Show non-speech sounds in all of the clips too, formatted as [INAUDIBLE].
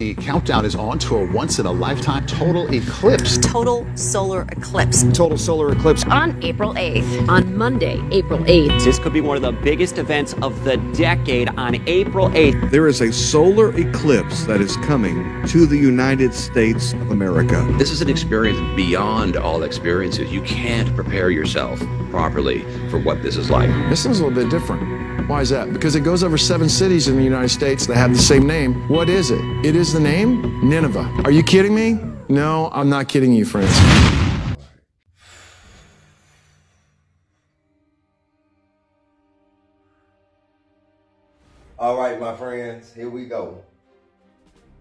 The countdown is on to a once in a lifetime total eclipse. Total solar eclipse Total solar eclipse. on April 8th. on Monday, April 8th. This could be one of the biggest events of the decade on April 8th. There is a solar eclipse that is coming to the United States of America. This is an experience beyond all experiences. You can't prepare yourself properly for what this is like. This is a little bit different. Why is that? Because it goes over seven cities in the United States that have the same name. What is it? It is the name Nineveh. Are you kidding me? No, I'm not kidding you, friends. All right, my friends, here we go.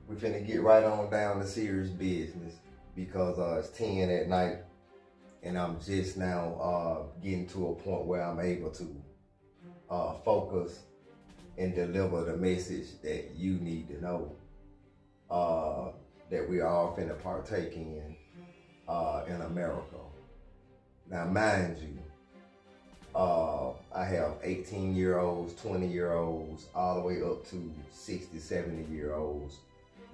We're finna get right on down to serious business because uh, it's 10 at night and I'm just now uh, getting to a point where I'm able to uh, focus and deliver the message that you need to know uh, that we are all finna partake in uh, in America. Now, mind you, uh, I have 18 year olds, 20 year olds, all the way up to 60, 70 year olds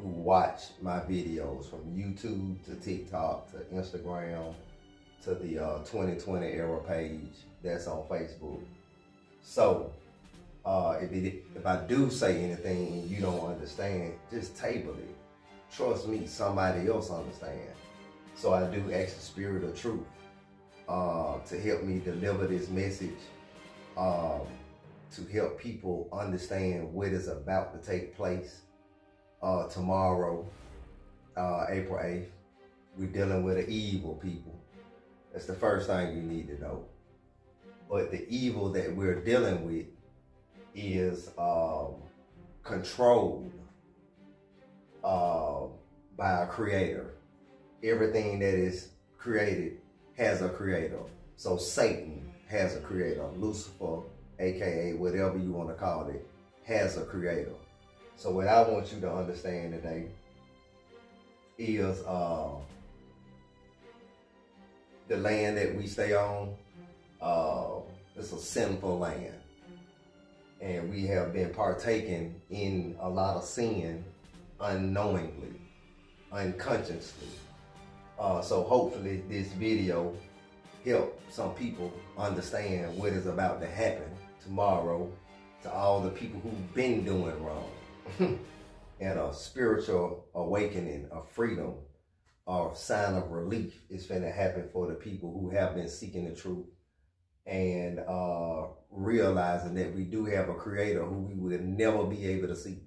who watch my videos from YouTube to TikTok to Instagram to the uh, 2020 Error page that's on Facebook. So, uh, if, it, if I do say anything and you don't understand, just table it. Trust me, somebody else understand. So I do ask the spirit of truth uh, to help me deliver this message, um, to help people understand what is about to take place uh, tomorrow, uh, April 8th. We're dealing with an evil people. That's the first thing you need to know. But the evil that we're dealing with is um, controlled uh, by a creator. Everything that is created has a creator. So Satan has a creator. Lucifer, aka whatever you want to call it, has a creator. So what I want you to understand today is uh, the land that we stay on. Uh, it's a sinful land, and we have been partaking in a lot of sin unknowingly, unconsciously. Uh, so hopefully this video help some people understand what is about to happen tomorrow to all the people who've been doing wrong. [LAUGHS] and a spiritual awakening, a freedom, or sign of relief is going to happen for the people who have been seeking the truth and uh, realizing that we do have a creator who we will never be able to see.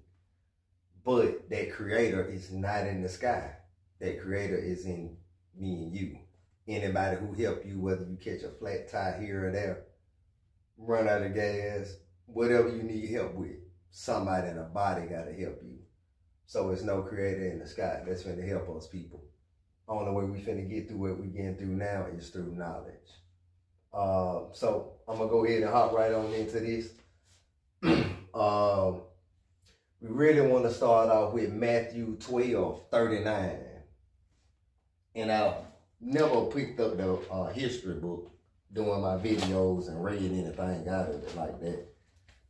But that creator is not in the sky. That creator is in me and you. Anybody who help you, whether you catch a flat tire here or there, run out of gas, whatever you need help with, somebody in the body got to help you. So it's no creator in the sky that's finna help us people. Only way we finna get through what we're getting through now is through knowledge. Uh, so I'm gonna go ahead and hop right on into this. [CLEARS THROAT] um, we really want to start off with Matthew 12, 39. And I never picked up the uh, history book doing my videos and reading anything out of it like that.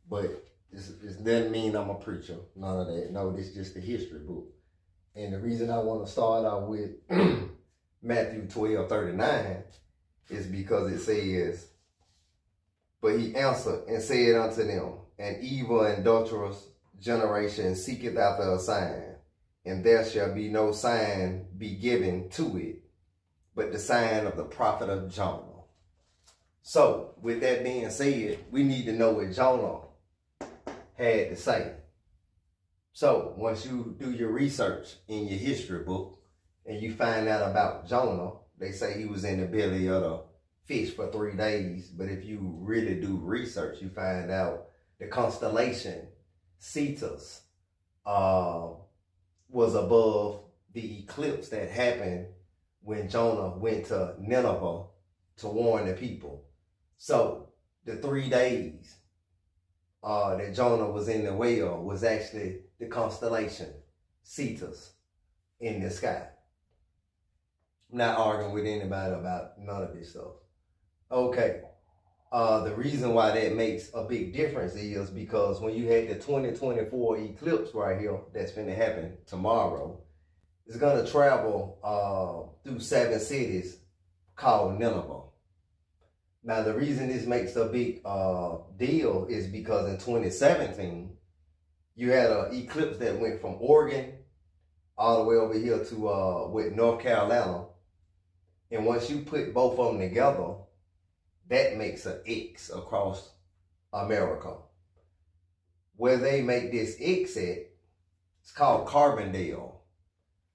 But this, this doesn't mean I'm a preacher, none of that. No, this is just the history book. And the reason I want to start out with [CLEARS THROAT] Matthew 12, 39 is because it says, But he answered and said unto them, An evil and adulterous generation seeketh after a sign, and there shall be no sign be given to it, but the sign of the prophet of Jonah. So, with that being said, we need to know what Jonah had to say. So, once you do your research in your history book and you find out about Jonah, they say he was in the belly of the fish for three days. But if you really do research, you find out the constellation Cetus uh, was above the eclipse that happened when Jonah went to Nineveh to warn the people. So the three days uh, that Jonah was in the whale was actually the constellation Cetus in the sky. Not arguing with anybody about none of this stuff. Okay. Uh, the reason why that makes a big difference is because when you had the 2024 eclipse right here, that's going to happen tomorrow, it's going to travel uh, through seven cities called Nineveh. Now, the reason this makes a big uh, deal is because in 2017, you had an eclipse that went from Oregon all the way over here to uh, with North Carolina. And once you put both of them together, that makes an X across America. Where they make this X at, it's called Carbondale.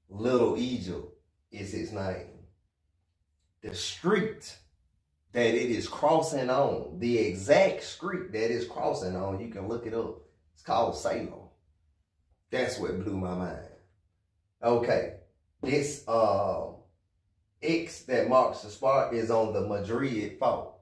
Little Egypt is its name. The street that it is crossing on, the exact street that it's crossing on, you can look it up. It's called Salem. That's what blew my mind. Okay, this uh, X that marks the spot is on the Madrid fault.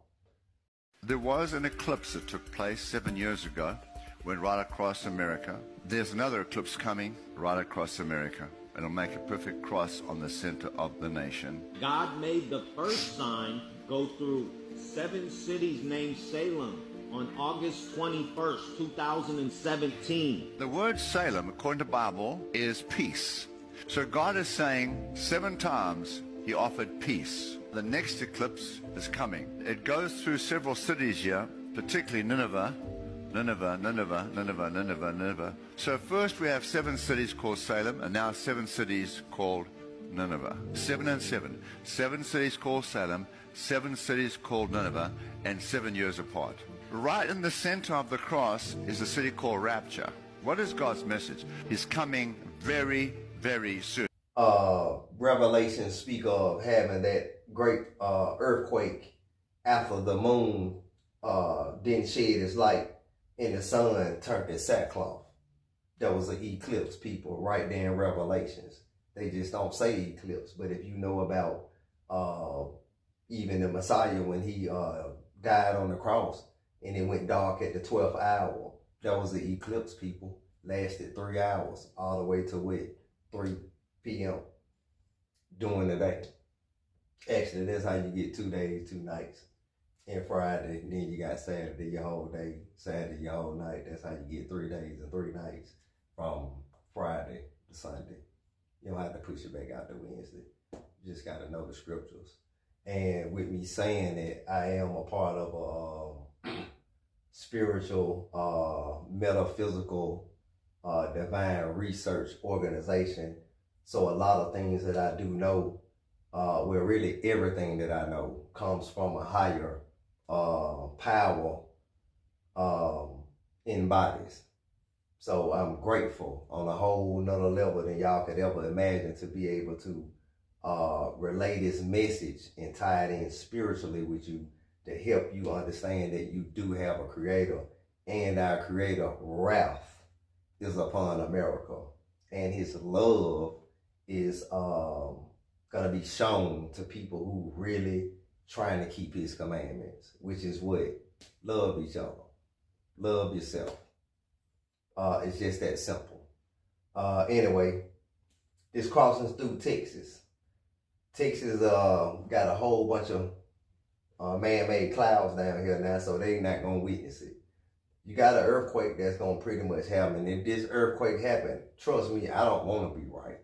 There was an eclipse that took place seven years ago, went right across America. There's another eclipse coming right across America. It'll make a perfect cross on the center of the nation. God made the first sign go through seven cities named Salem on August 21st, 2017. The word Salem, according to Bible, is peace. So God is saying seven times he offered peace. The next eclipse is coming. It goes through several cities here, particularly Nineveh, Nineveh, Nineveh, Nineveh, Nineveh, Nineveh. So first we have seven cities called Salem, and now seven cities called Nineveh. Seven and seven. Seven cities called Salem, seven cities called Nineveh, and seven years apart. Right in the center of the cross is a city called Rapture. What is God's message? He's coming very, very soon. Uh, Revelations speak of having that great uh, earthquake after the moon uh, didn't shed its light and the sun turned to sackcloth. That was an eclipse, people, right there in Revelations. They just don't say eclipse, but if you know about uh, even the Messiah when he uh, died on the cross and it went dark at the 12th hour, that was the eclipse, people. Lasted three hours all the way to what? 3 p.m. during the day. Actually, that's how you get two days, two nights. And Friday, and then you got Saturday, your whole day, Saturday, your whole night. That's how you get three days and three nights from Friday to Sunday. You don't have to push it back out to Wednesday. You just got to know the scriptures. And with me saying that, I am a part of a um, [CLEARS THROAT] spiritual, uh, metaphysical, uh, divine research organization. So a lot of things that I do know uh, where really everything that I know comes from a higher uh, power um, in bodies. So I'm grateful on a whole nother level than y'all could ever imagine to be able to uh, relay this message and tie it in spiritually with you to help you understand that you do have a creator and our creator wrath is upon America and his love is um, going to be shown to people who really trying to keep his commandments, which is what? Love each other. Love yourself. Uh, it's just that simple. Uh, anyway, this crossing through Texas. Texas uh, got a whole bunch of uh, man-made clouds down here now, so they not going to witness it. You got an earthquake that's going to pretty much happen. If this earthquake happen, trust me, I don't want to be right.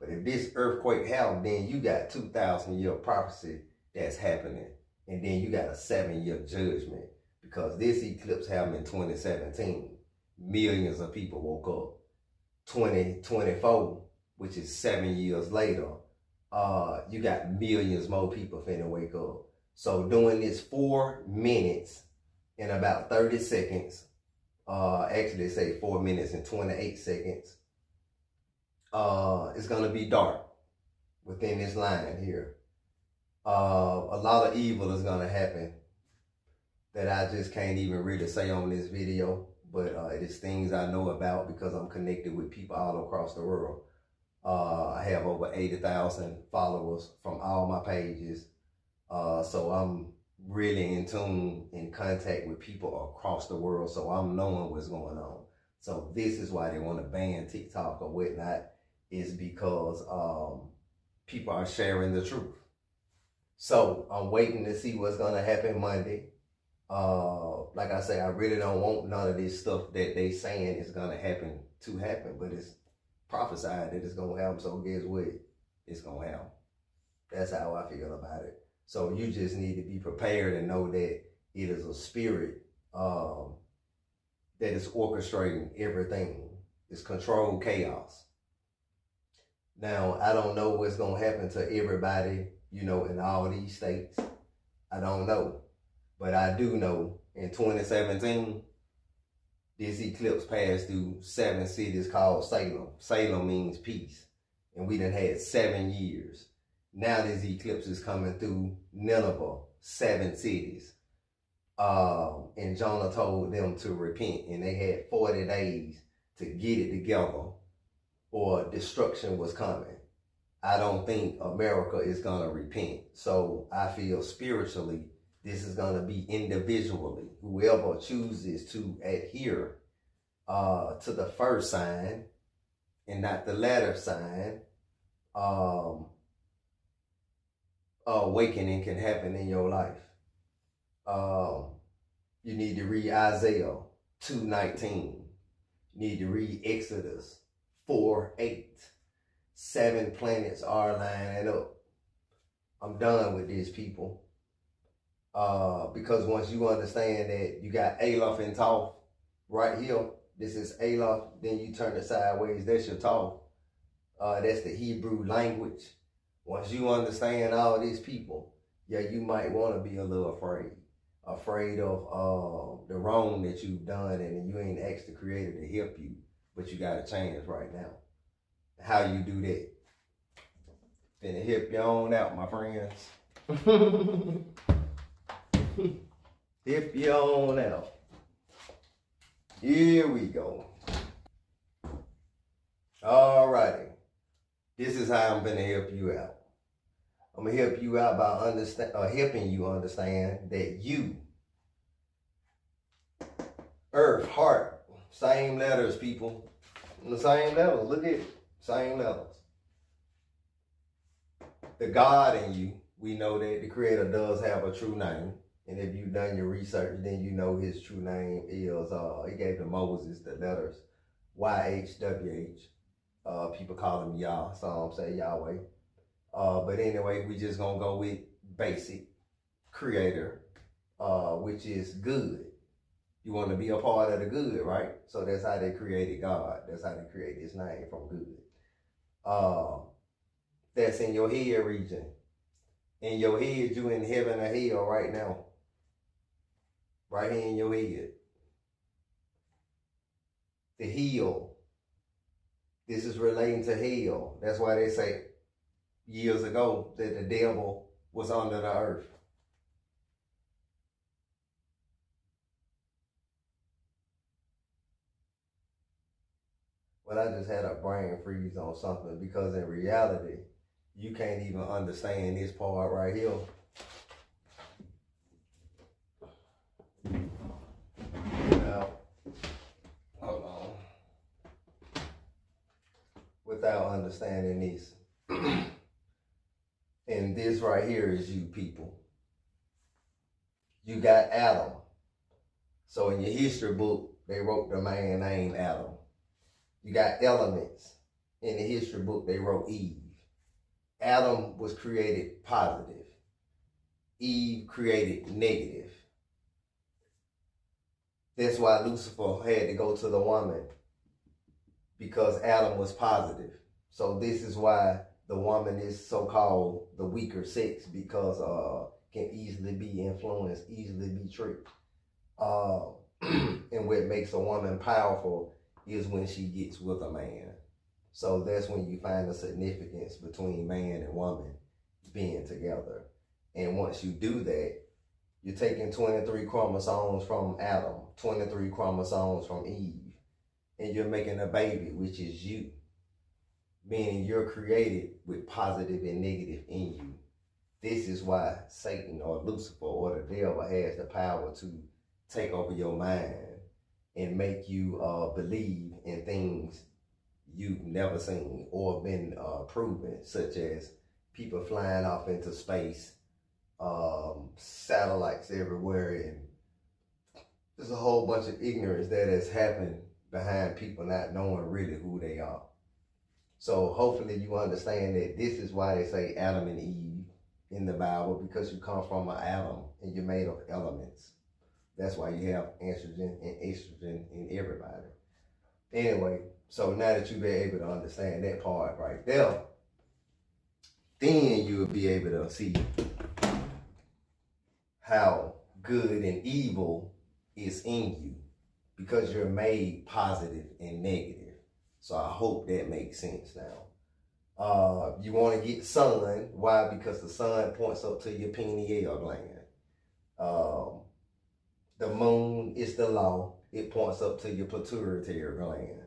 But if this earthquake happened, then you got 2,000 year prophecy that's happening. And then you got a seven year judgment because this eclipse happened in 2017. Millions of people woke up. 2024, which is seven years later, uh, you got millions more people finna wake up. So doing this four minutes in about 30 seconds, uh, actually say four minutes and 28 seconds, uh, it's going to be dark within this line here. Uh, a lot of evil is going to happen that I just can't even really say on this video, but uh, it is things I know about because I'm connected with people all across the world. Uh, I have over 80,000 followers from all my pages. Uh, so I'm really in tune, in contact with people across the world. So I'm knowing what's going on. So this is why they want to ban TikTok or whatnot is because um, people are sharing the truth. So I'm waiting to see what's going to happen Monday. Uh, like I say, I really don't want none of this stuff that they saying is gonna happen to happen, but it's prophesied that it's gonna happen. So guess what? It's gonna happen. That's how I feel about it. So you just need to be prepared and know that it is a spirit um, that is orchestrating everything. It's controlled chaos. Now, I don't know what's going to happen to everybody, you know, in all these states. I don't know. But I do know in 2017, this eclipse passed through seven cities called Salem. Salem means peace. And we done had seven years. Now this eclipse is coming through Nineveh, seven cities. Um, and Jonah told them to repent. And they had 40 days to get it together or destruction was coming. I don't think America is going to repent. So I feel spiritually, this is going to be individually. Whoever chooses to adhere uh, to the first sign and not the latter sign, um, awakening can happen in your life. Um, you need to read Isaiah 2.19. You need to read Exodus 4, 8. Seven planets are lining up. I'm done with these people. Uh, because once you understand that you got Aleph and Toph right here, this is Aleph, then you turn it sideways, that's your Toph. Uh, that's the Hebrew language. Once you understand all these people, yeah, you might want to be a little afraid. Afraid of uh, the wrong that you've done and you ain't asked the creator to help you but you got a chance right now. How you do that? Finna help you on out, my friends. [LAUGHS] Help you on out. Here we go. Alrighty. This is how I'm gonna help you out. I'm gonna help you out by understand, uh, helping you understand that you, earth, heart, same letters, people. The same letters. Look at it. Same letters. The God in you, we know that the Creator does have a true name. And if you've done your research, then you know his true name is, uh, he gave to Moses the letters YHWH. Uh, people call him Yah, some say Yahweh. Uh, but anyway, we just gonna go with basic creator, uh, which is good. You want to be a part of the good, right? So that's how they created God. That's how they created his name from good. Uh, that's in your head region. In your head, you in heaven or hell right now. Right here in your head. The heel. This is relating to hell. That's why they say years ago that the devil was under the earth. But I just had a brain freeze on something because in reality, you can't even understand this part right here. Now, hold on. Without understanding this. [CLEARS THROAT] and this right here is you people. You got Adam. So in your history book, they wrote the man named Adam. You got elements. In the history book, they wrote Eve. Adam was created positive. Eve created negative. That's why Lucifer had to go to the woman because Adam was positive. So this is why the woman is so-called the weaker sex because uh can easily be influenced, easily be tricked. Uh, [CLEARS THROAT] and what makes a woman powerful is when she gets with a man. So that's when you find the significance between man and woman being together. And once you do that, you're taking 23 chromosomes from Adam, 23 chromosomes from Eve, and you're making a baby, which is you. Meaning you're created with positive and negative in you. This is why Satan or Lucifer or the devil has the power to take over your mind and make you uh, believe in things you've never seen or been uh, proven, such as people flying off into space, um, satellites everywhere, and there's a whole bunch of ignorance that has happened behind people not knowing really who they are. So hopefully you understand that this is why they say Adam and Eve in the Bible because you come from an atom and you're made of elements. That's why you have estrogen and estrogen in everybody. Anyway, so now that you've been able to understand that part right there, then you'll be able to see how good and evil is in you because you're made positive and negative. So I hope that makes sense now. Uh, you want to get sun. Why? Because the sun points up to your pineal gland. Um, the moon is the law. It points up to your pituitary gland.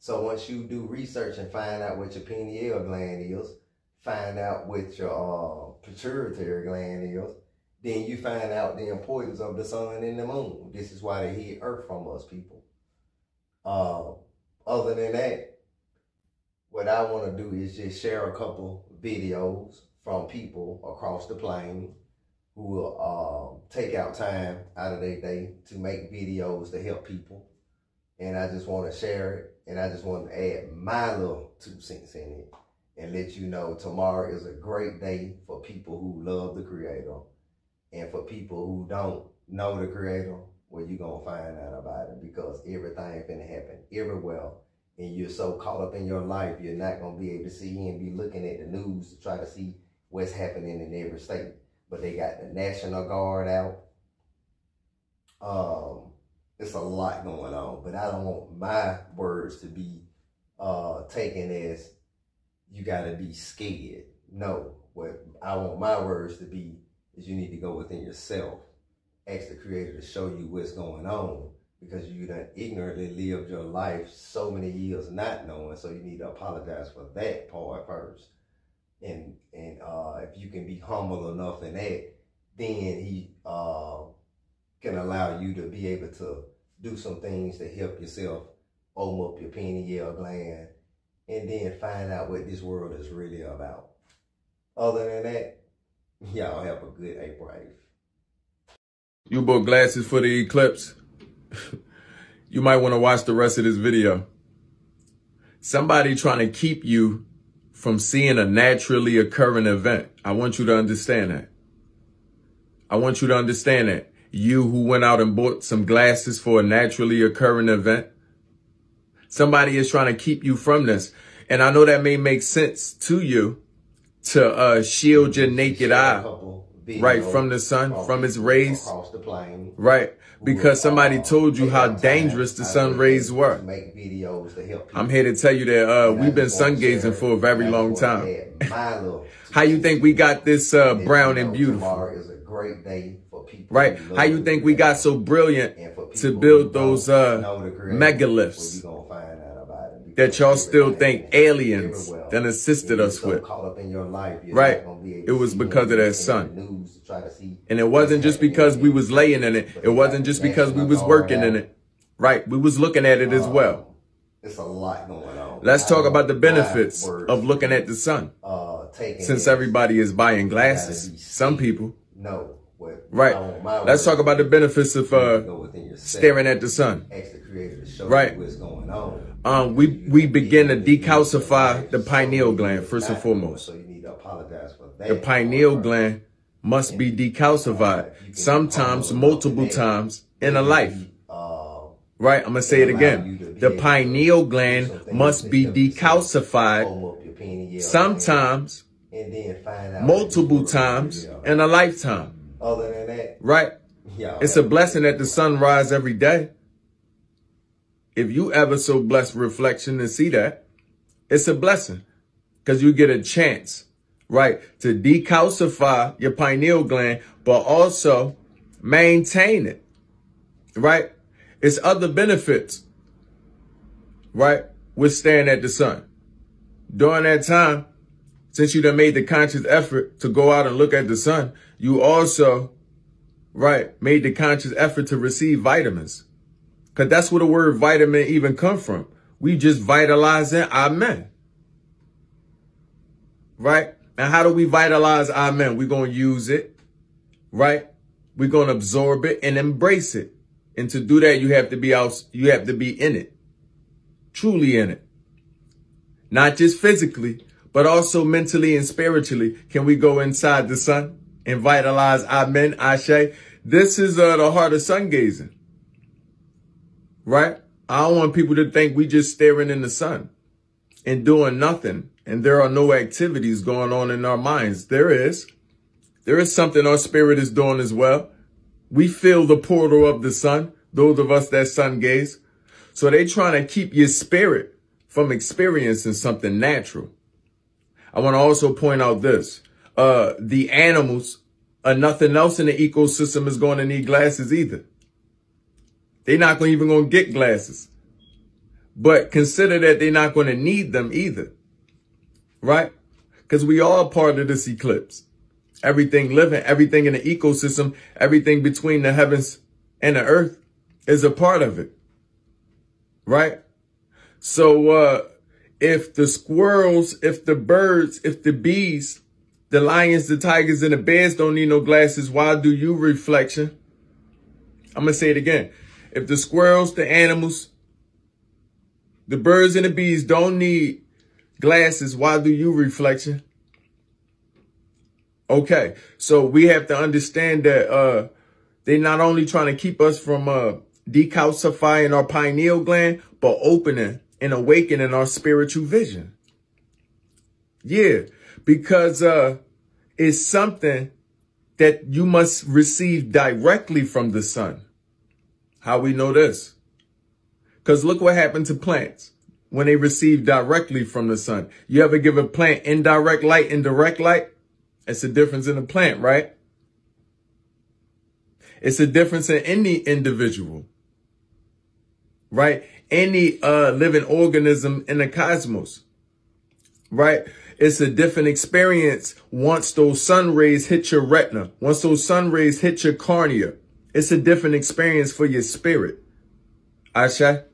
So once you do research and find out what your pineal gland is, find out what your uh, pituitary gland is, then you find out the importance of the sun and the moon. This is why they hid Earth from us people. Uh, other than that, what I want to do is just share a couple videos from people across the plane who will uh, take out time out of their day to make videos to help people. And I just want to share it. And I just want to add my little two cents in it and let you know tomorrow is a great day for people who love the Creator. And for people who don't know the Creator, well, you're going to find out about it because everything finna happen everywhere. And you're so caught up in your life, you're not going to be able to see and be looking at the news to try to see what's happening in every state but they got the National Guard out. Um, it's a lot going on, but I don't want my words to be uh, taken as you got to be scared. No, what I want my words to be is you need to go within yourself. Ask the Creator to show you what's going on because you done ignorantly lived your life so many years not knowing. So you need to apologize for that part first and and uh, if you can be humble enough in that, then he uh, can allow you to be able to do some things to help yourself open up your pineal gland and then find out what this world is really about. Other than that, [LAUGHS] y'all have a good April 8th. You bought glasses for the eclipse? [LAUGHS] you might want to watch the rest of this video. Somebody trying to keep you from seeing a naturally occurring event. I want you to understand that. I want you to understand that. You who went out and bought some glasses for a naturally occurring event. Somebody is trying to keep you from this. And I know that may make sense to you to uh, shield your naked eye right from the sun, from its rays. Right because somebody told you how dangerous the sun rays were. I'm here to tell you that uh, we've been sun gazing for a very long time. [LAUGHS] how you think we got this uh, brown and beautiful? Right? How you think we got so brilliant to build those uh, megaliths that y'all still think aliens then assisted us with? Right? It was because of that sun. And it wasn't just because we was laying in it. It wasn't just because we was working in it. Right. We was looking at it as well. It's a lot going on. Let's talk about the benefits of looking at the sun. Since everybody is buying glasses, some people. No. Right. Let's talk about the benefits of uh, staring at the sun. right. Um, we we begin to decalcify the pineal gland first and foremost. So you need to apologize for that. The pineal gland must be decalcified, sometimes multiple times in a life. Right? I'm going to say it again. The pineal gland must be decalcified sometimes, multiple times in a lifetime. Other than that, right? It's a blessing that the sun rise every day. If you ever so blessed reflection and see that, it's a blessing because you get a chance right, to decalcify your pineal gland, but also maintain it, right? It's other benefits, right, with staring at the sun. During that time, since you done made the conscious effort to go out and look at the sun, you also, right, made the conscious effort to receive vitamins. Because that's where the word vitamin even come from. We just vitalizing our men. Right? And how do we vitalize our men? We're going to use it, right? We're going to absorb it and embrace it. And to do that, you have to be out, you have to be in it, truly in it. Not just physically, but also mentally and spiritually. Can we go inside the sun and vitalize Amen, Ashe? This is uh, the heart of sun gazing, right? I don't want people to think we just staring in the sun and doing nothing. And there are no activities going on in our minds. There is. There is something our spirit is doing as well. We feel the portal of the sun, those of us that sun gaze. So they trying to keep your spirit from experiencing something natural. I want to also point out this. Uh, the animals, uh, nothing else in the ecosystem is going to need glasses either. They're not going even going to get glasses. But consider that they're not going to need them either. Right? Because we are part of this eclipse. Everything living, everything in the ecosystem, everything between the heavens and the earth is a part of it. Right? So, uh, if the squirrels, if the birds, if the bees, the lions, the tigers, and the bears don't need no glasses, why do you reflection? I'm going to say it again. If the squirrels, the animals, the birds and the bees don't need glasses, why do you reflection? Okay, so we have to understand that uh, they're not only trying to keep us from uh, decalcifying our pineal gland, but opening and awakening our spiritual vision. Yeah, because uh, it's something that you must receive directly from the sun. How we know this? Because look what happened to plants when they receive directly from the sun. You ever give a plant indirect light and direct light? It's a difference in a plant, right? It's a difference in any individual, right? Any uh, living organism in the cosmos, right? It's a different experience once those sun rays hit your retina, once those sun rays hit your cornea. It's a different experience for your spirit. Asha?